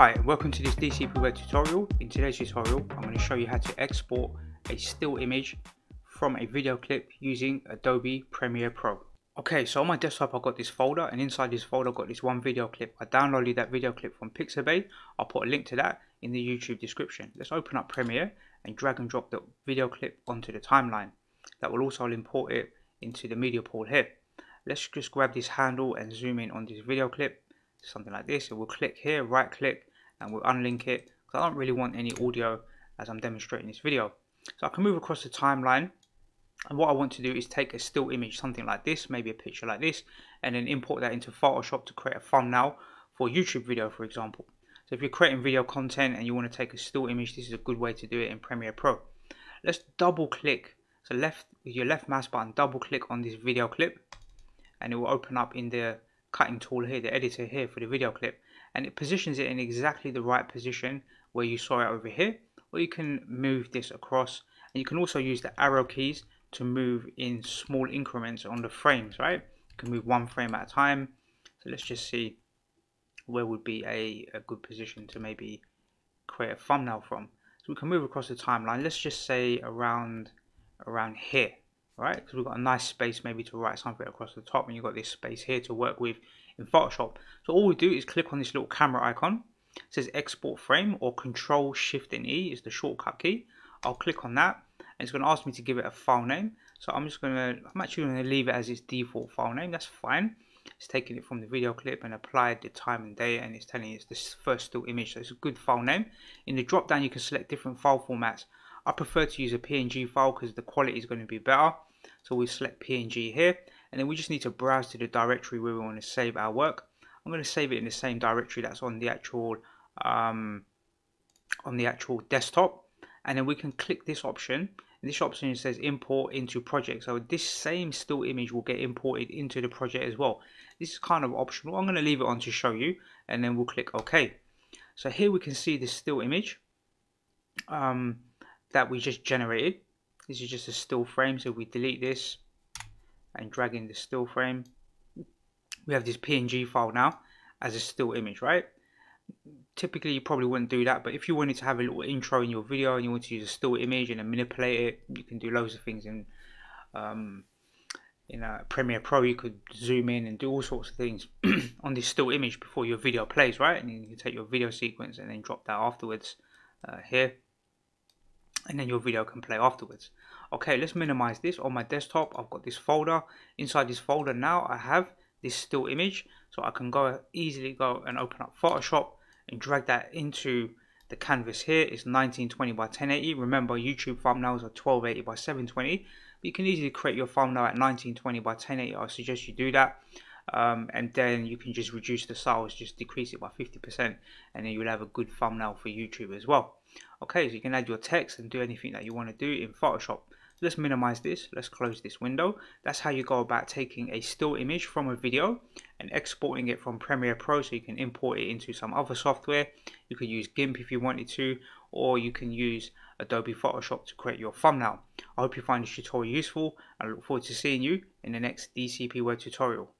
Hi and welcome to this DCP Web tutorial. In today's tutorial I'm going to show you how to export a still image from a video clip using Adobe Premiere Pro. Okay so on my desktop I've got this folder and inside this folder I've got this one video clip. I downloaded that video clip from Pixabay. I'll put a link to that in the YouTube description. Let's open up Premiere and drag and drop the video clip onto the timeline. That will also import it into the media pool here. Let's just grab this handle and zoom in on this video clip something like this. So we'll click here, right click, and we'll unlink it because I don't really want any audio as I'm demonstrating this video. So I can move across the timeline and what I want to do is take a still image, something like this, maybe a picture like this, and then import that into Photoshop to create a thumbnail for YouTube video, for example. So if you're creating video content and you want to take a still image, this is a good way to do it in Premiere Pro. Let's double click. So left your left mouse button, double click on this video clip and it will open up in the cutting tool here, the editor here for the video clip and it positions it in exactly the right position where you saw it over here or you can move this across and you can also use the arrow keys to move in small increments on the frames right? You can move one frame at a time. So let's just see where would be a, a good position to maybe create a thumbnail from. So we can move across the timeline. Let's just say around around here right because we've got a nice space maybe to write something across the top and you've got this space here to work with in Photoshop. So all we do is click on this little camera icon. It says export frame or control shift and E is the shortcut key. I'll click on that and it's going to ask me to give it a file name. So I'm just going to, I'm actually going to leave it as its default file name. That's fine. It's taking it from the video clip and applied the time and date and it's telling you it's the first still image. So it's a good file name. In the drop down you can select different file formats. I prefer to use a PNG file because the quality is going to be better. So we select PNG here and then we just need to browse to the directory where we want to save our work. I'm going to save it in the same directory that's on the actual um, on the actual desktop and then we can click this option. This option says import into project. So this same still image will get imported into the project as well. This is kind of optional. I'm going to leave it on to show you and then we'll click OK. So here we can see the still image. Um, that we just generated. This is just a still frame so we delete this and drag in the still frame we have this png file now as a still image right? Typically you probably wouldn't do that but if you wanted to have a little intro in your video and you want to use a still image and then manipulate it you can do loads of things in um, in a Premiere Pro. You could zoom in and do all sorts of things on this still image before your video plays right? And you can take your video sequence and then drop that afterwards uh, here and then your video can play afterwards. Okay let's minimize this on my desktop. I've got this folder. Inside this folder now I have this still image. So I can go easily go and open up Photoshop and drag that into the canvas here. It's 1920 by 1080 remember YouTube thumbnails are 1280 by 720 but you can easily create your thumbnail at 1920 by 1080 I suggest you do that. Um, and then you can just reduce the size just decrease it by 50% and then you'll have a good thumbnail for YouTube as well okay so you can add your text and do anything that you want to do in Photoshop. Let's minimize this let's close this window. That's how you go about taking a still image from a video and exporting it from Premiere Pro so you can import it into some other software. You could use GIMP if you wanted to or you can use Adobe Photoshop to create your thumbnail. I hope you find this tutorial useful I look forward to seeing you in the next DCP web tutorial